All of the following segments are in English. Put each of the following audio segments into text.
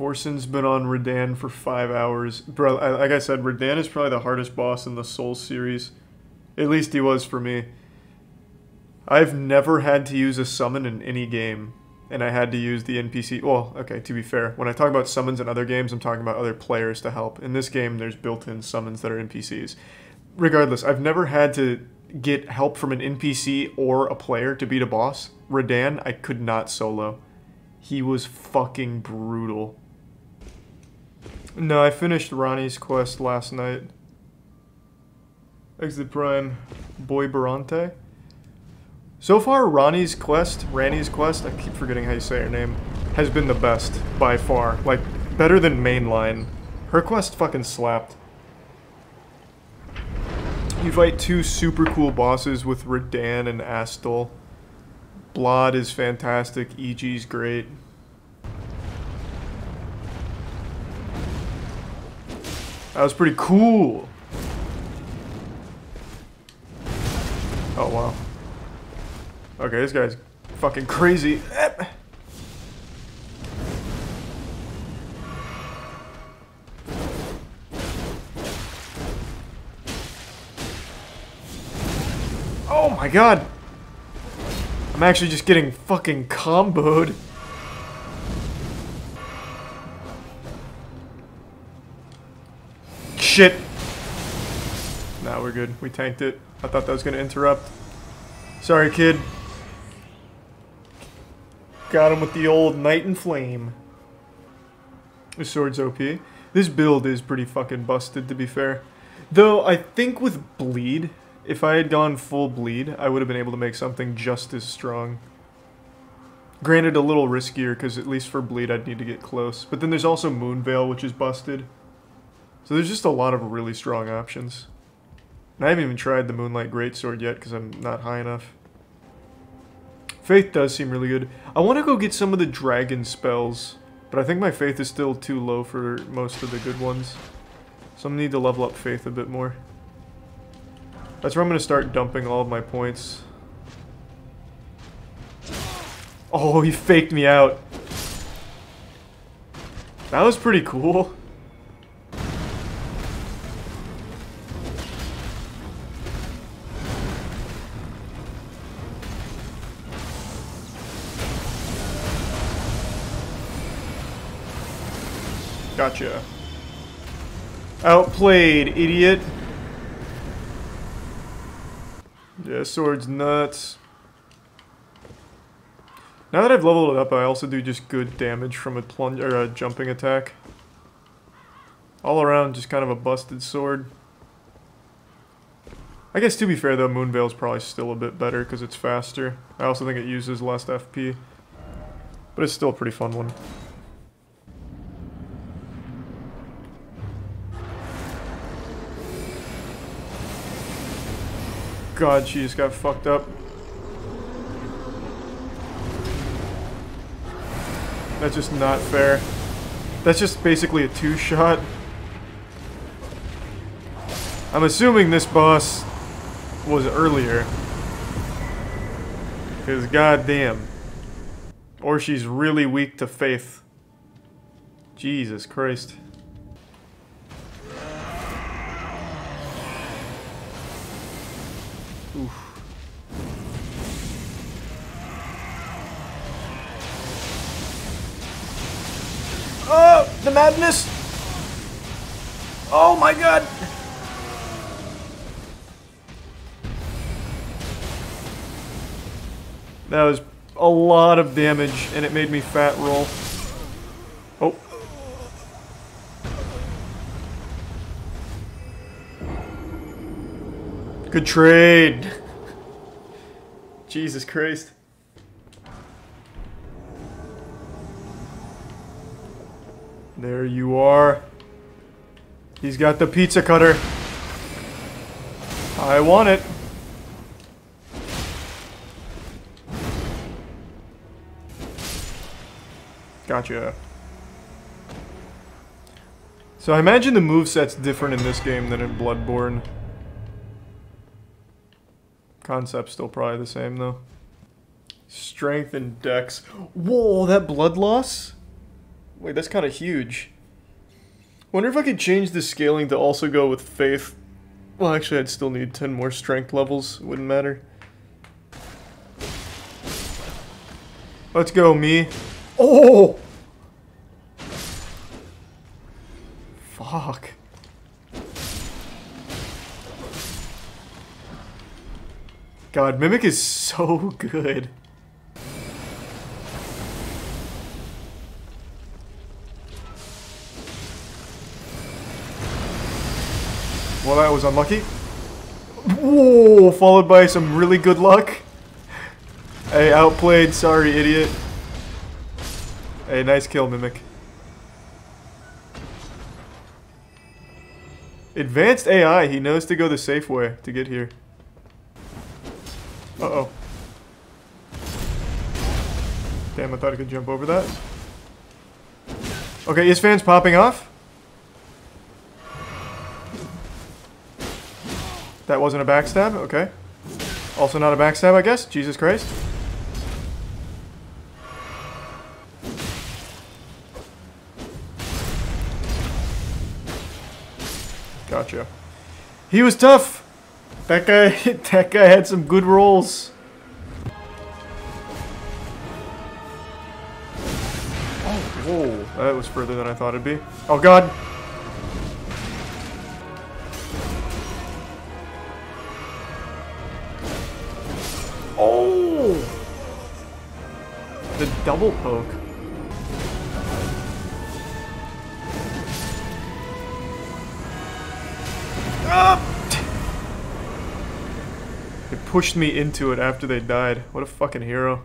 Forsen's been on Radahn for five hours. Bro, like I said, Radahn is probably the hardest boss in the Soul series. At least he was for me. I've never had to use a summon in any game, and I had to use the NPC. Well, okay, to be fair, when I talk about summons in other games, I'm talking about other players to help. In this game, there's built in summons that are NPCs. Regardless, I've never had to get help from an NPC or a player to beat a boss. Radahn, I could not solo. He was fucking brutal. No, I finished Ranni's quest last night. Exit Prime, Boy Barante. So far, Ranni's quest, Ranni's quest, I keep forgetting how you say her name, has been the best by far. Like, better than mainline. Her quest fucking slapped. You fight two super cool bosses with Radahn and Astel. Blaidd is fantastic, Iji's great. That was pretty cool. Oh, wow. Okay, this guy's fucking crazy. Oh my god! I'm actually just getting fucking comboed. Shit! Nah, we're good. We tanked it. I thought that was gonna interrupt. Sorry, kid. Got him with the old Night and Flame. The sword's OP. This build is pretty fucking busted, to be fair. Though, I think with Bleed, if I had gone full Bleed, I would have been able to make something just as strong. Granted, a little riskier, because at least for Bleed I'd need to get close. But then there's also Moonveil, which is busted. So there's just a lot of really strong options. And I haven't even tried the Moonlight Greatsword yet, because I'm not high enough. Faith does seem really good. I want to go get some of the dragon spells, but I think my faith is still too low for most of the good ones. So I'm gonna need to level up faith a bit more. That's where I'm gonna start dumping all of my points. Oh, he faked me out. That was pretty cool. Gotcha. Outplayed, idiot. Yeah, sword's nuts. Now that I've leveled it up, I also do just good damage from a plunge or a jumping attack. All around, just kind of a busted sword. I guess to be fair though, Moonveil's probably still a bit better because it's faster. I also think it uses less FP. But it's still a pretty fun one. God, she just got fucked up. That's just not fair. That's just basically a two-shot. I'm assuming this boss was earlier. Because goddamn. Or she's really weak to faith. Jesus Christ. Madness! Oh my god! That was a lot of damage, and it made me fat roll. Oh. Good trade. Jesus Christ. There you are. He's got the pizza cutter. I want it. Gotcha. So I imagine the moveset's different in this game than in Bloodborne. Concept's still probably the same though. Strength and dex. Whoa, that blood loss? Wait, that's kind of huge. Wonder if I could change the scaling to also go with faith. Well, actually, I'd still need 10 more strength levels. Wouldn't matter. Let's go, me. Oh! Fuck. God, Mimic is so good. Well, that was unlucky. Whoa, followed by some really good luck. Hey, outplayed. Sorry, idiot. Hey, nice kill, Mimic. Advanced AI. He knows to go the safe way to get here. Uh-oh. Damn, I thought I could jump over that. Okay, is fans popping off? That wasn't a backstab? Okay. Also not a backstab, I guess? Jesus Christ. Gotcha. He was tough! That guy, that guy had some good rolls. Oh, whoa. That was further than I thought it'd be. Oh god. Double poke. Ah! It pushed me into it after they died. What a fucking hero.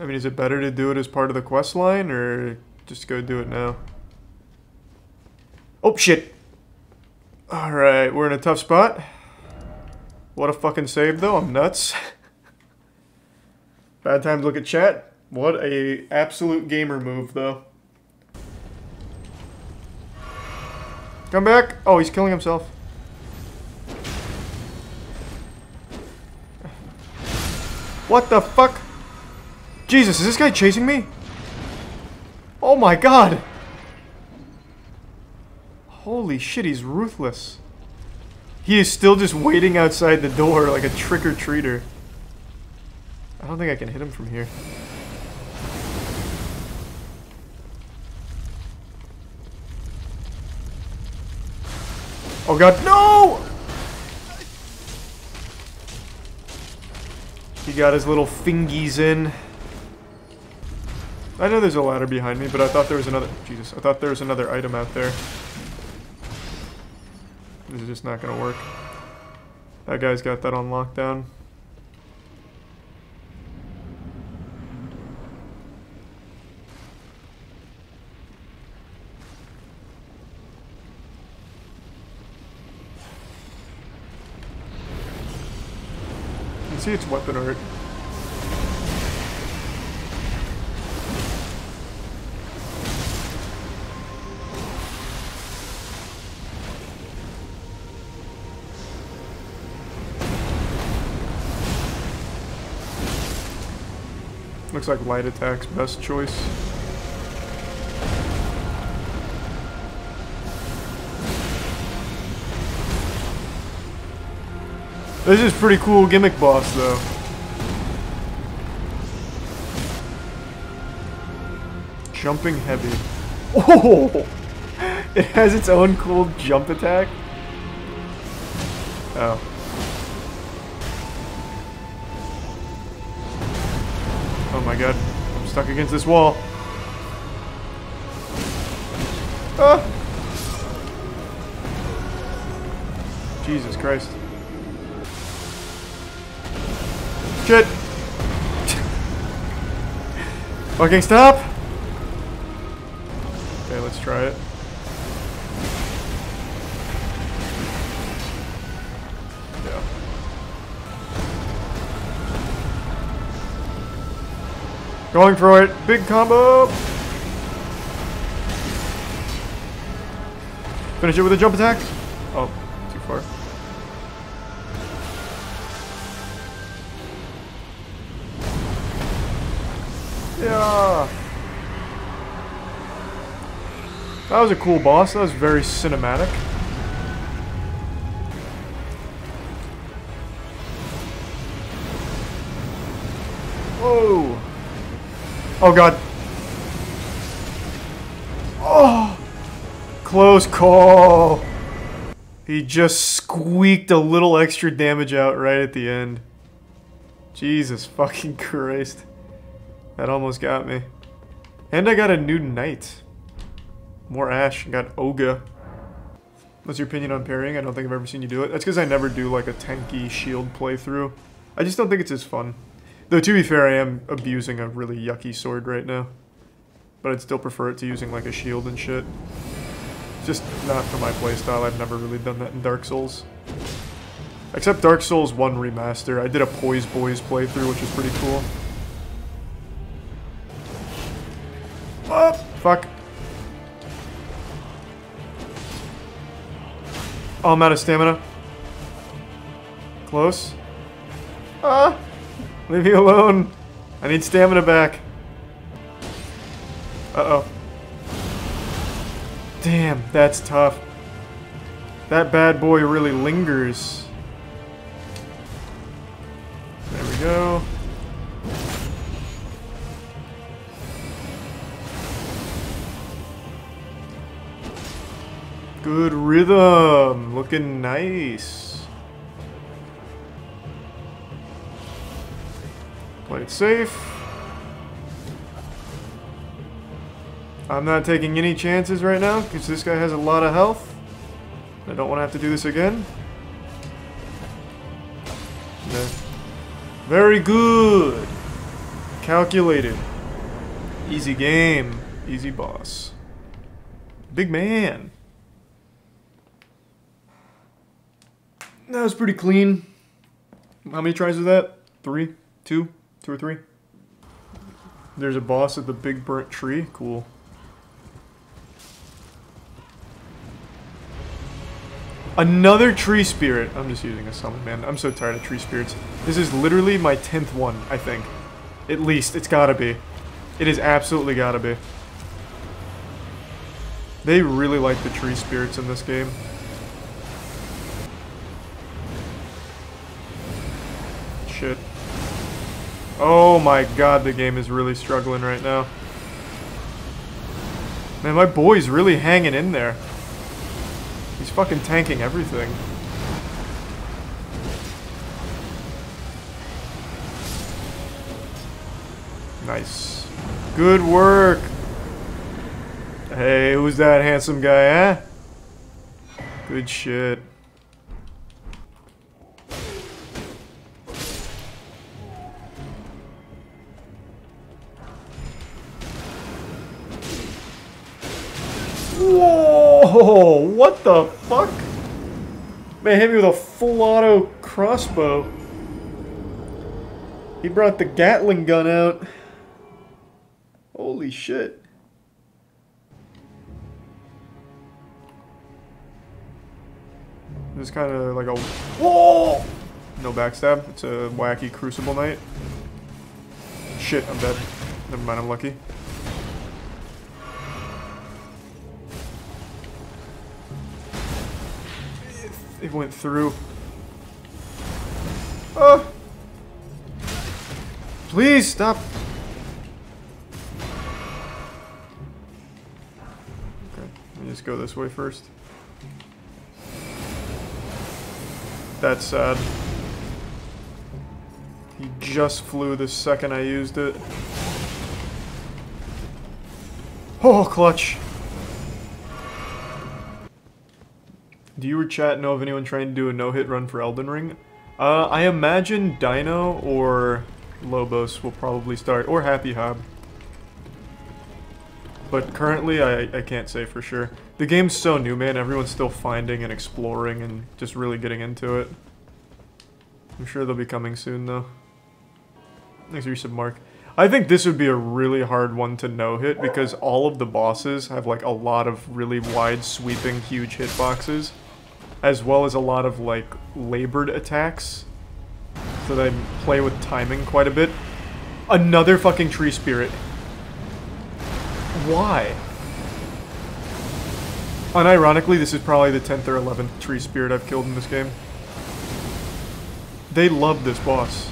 I mean, is it better to do it as part of the quest line, or just go do it now? Oh, shit! Alright, we're in a tough spot. What a fucking save, though. I'm nuts. Bad time to look at chat. What a absolute gamer move, though. Come back! Oh, he's killing himself. What the fuck? Jesus, is this guy chasing me? Oh my god! Holy shit, he's ruthless. He is still just waiting outside the door like a trick-or-treater. I don't think I can hit him from here. Oh god, no! He got his little fingies in. I know there's a ladder behind me, but I thought there was another... Jesus, I thought there was another item out there. This is just not gonna work. That guy's got that on lockdown. See its weapon art. Looks like light attack's best choice. This is pretty cool gimmick boss though. Jumping heavy. Oh! It has its own cool jump attack. Oh. Oh my god. I'm stuck against this wall. Ah! Jesus Christ. Fucking stop! Okay, let's try it. Yeah. Going for it! Big combo! Finish it with a jump attack? That was a cool boss. That was very cinematic. Whoa. Oh god. Oh. Close call. He just squeaked a little extra damage out right at the end. Jesus fucking Christ. That almost got me. And I got a new knight. More Ash. Got Oga. What's your opinion on parrying? I don't think I've ever seen you do it. That's because I never do like a tanky shield playthrough. I just don't think it's as fun. Though to be fair, I am abusing a really yucky sword right now. But I'd still prefer it to using like a shield and shit. Just not for my playstyle. I've never really done that in Dark Souls. Except Dark Souls 1 Remaster. I did a Poise Boys playthrough, which was pretty cool. Oh, I'm out of stamina. Close. Ah! Leave me alone. I need stamina back. Uh-oh. Damn, that's tough. That bad boy really lingers. Good rhythm. Looking nice. Play it safe. I'm not taking any chances right now because this guy has a lot of health. I don't want to have to do this again. Very good. Calculated. Easy game. Easy boss. Big man. That was pretty clean. How many tries was that? Three? Two? Two or three? There's a boss at the big burnt tree. Cool. Another tree spirit. I'm just using a summon, man. I'm so tired of tree spirits. This is literally my 10th one, I think. At least. It's gotta be. It is absolutely gotta be. They really like the tree spirits in this game. Oh my god, the game is really struggling right now. Man, my boy's really hanging in there. He's fucking tanking everything. Nice. Good work. Hey, who's that handsome guy, eh? Good shit. What the fuck? Man hit me with a full auto crossbow. He brought the Gatling gun out. Holy shit. This kind of like a... Whoa! No backstab. It's a wacky Crucible Knight. Shit, I'm dead. Never mind, I'm lucky. It went through. Oh! Please stop. Okay, let me just go this way first. That's sad. He just flew the second I used it. Oh, clutch. Do you or chat know of anyone trying to do a no-hit run for Elden Ring? Uh, I imagine Dino or Lobos will probably start, or Happy Hob. But currently, I, I can't say for sure. The game's so new, man. Everyone's still finding and exploring and just really getting into it. I'm sure they'll be coming soon, though. Thanks for your sub, Mark. I think this would be a really hard one to no-hit because all of the bosses have like a lot of really wide sweeping huge hitboxes as well as a lot of like labored attacks. So they play with timing quite a bit. Another fucking tree spirit. Why? Unironically, this is probably the 10th or 11th tree spirit I've killed in this game. They love this boss.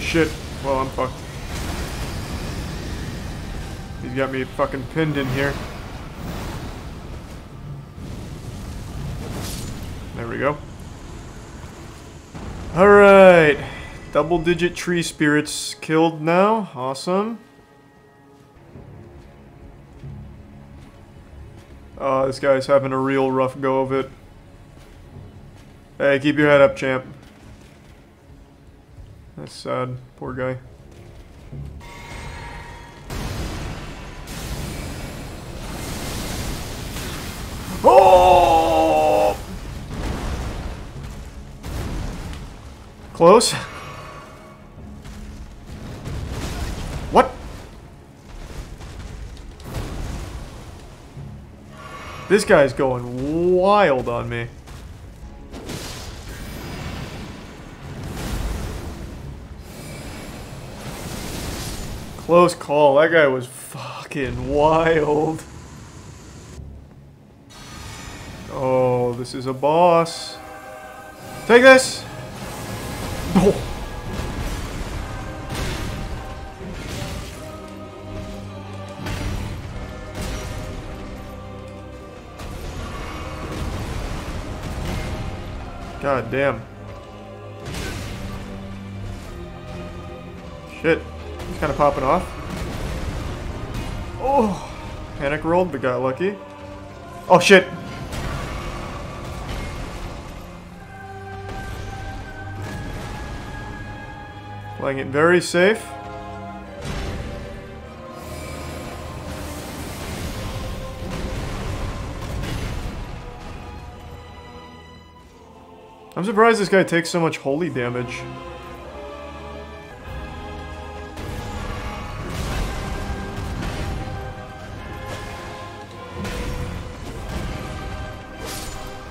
Shit. Well, I'm fucked. He's got me fucking pinned in here. There we go. Alright. Double digit tree spirits killed now. Awesome. Oh, this guy's having a real rough go of it. Hey, keep your head up, champ. That's sad. Poor guy. Close. What? This guy's going wild on me. Close call. That guy was fucking wild. Oh, this is a boss. Take this! Oh. God damn. Shit. He's kind of popping off. Oh! Panic rolled, but got lucky. Oh shit! Playing it very safe. I'm surprised this guy takes so much holy damage.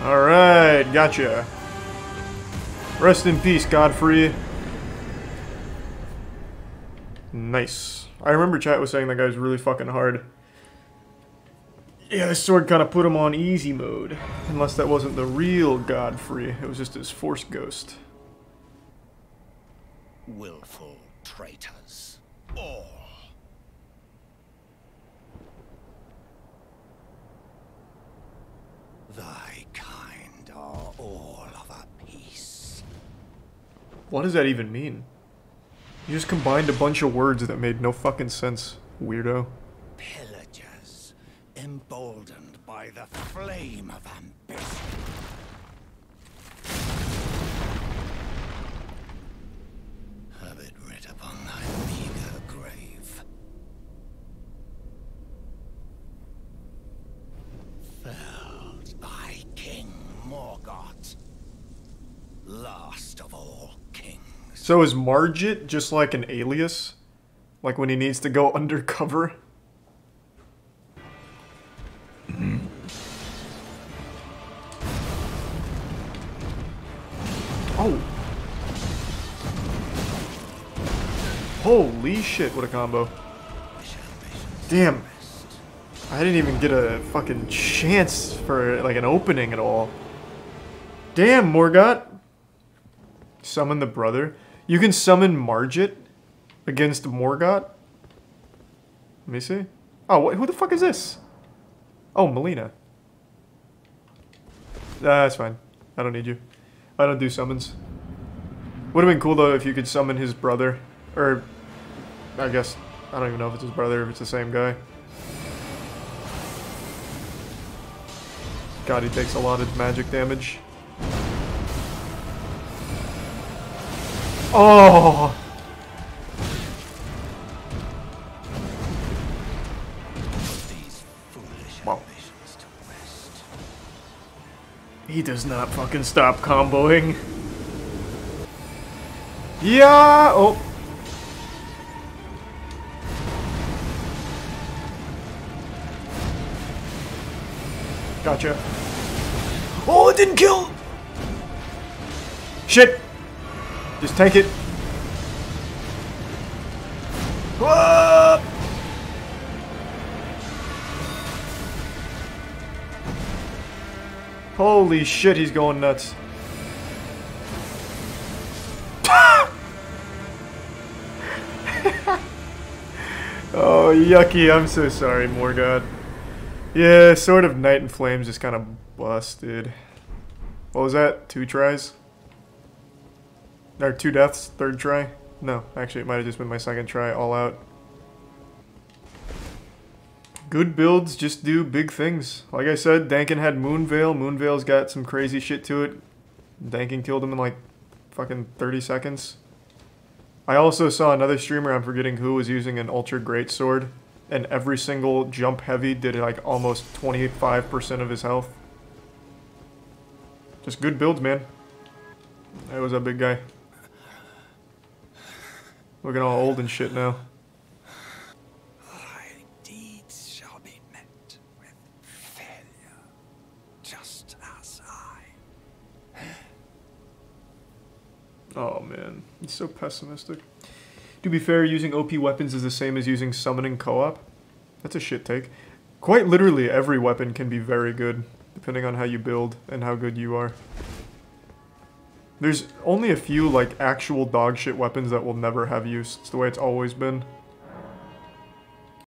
Alright, gotcha. Rest in peace, Godfrey. Nice. I remember chat was saying that guy's really fucking hard. Yeah, this sword kind of put him on easy mode. Unless that wasn't the real Godfrey. It was just his force ghost. Willful traitors. All. Thy kind are all of a piece. What does that even mean? You just combined a bunch of words that made no fucking sense, weirdo. Pillagers, emboldened by the flame of ambition. Have it writ upon thy meager grave. Felled by King Morgott, last of all kings. So is Margit just like an alias? Like when he needs to go undercover? Mm-hmm. oh. Holy shit, what a combo. Damn. I didn't even get a fucking chance for like an opening at all. Damn, Morgott. Summon the brother. You can summon Margit against Morgott. Let me see. Oh, wh who the fuck is this? Oh, Melina. That's fine. I don't need you. I don't do summons. Would have been cool though if you could summon his brother. Or, I guess, I don't even know if it's his brother, if it's the same guy. God, he takes a lot of magic damage. Oh! Wow. ambitions to rest. He does not fucking stop comboing. Yeah! Oh. Gotcha. Oh, it didn't kill! Shit! Just take it. Whoa! Holy shit, he's going nuts. oh, yucky. I'm so sorry, Morgott. Yeah, Sword of Night and Flames just kind of busted. What was that? Two tries? Or two deaths? Third try? No, actually, it might have just been my second try all out. Good builds just do big things. Like I said, Dankin had Moonveil. Moonveil's got some crazy shit to it. Dankin killed him in like fucking 30 seconds. I also saw another streamer, I'm forgetting who, was using an Ultra Great Sword. And every single jump heavy did like almost 25% of his health. Just good builds, man. That was a big guy. Looking all old and shit now. Thy deeds shall be met with failure, just as I. Oh man, he's so pessimistic. To be fair, using OP weapons is the same as using summoning co-op. That's a shit take. Quite literally, every weapon can be very good, depending on how you build and how good you are. There's only a few, like, actual dog shit weapons that will never have use. It's the way it's always been.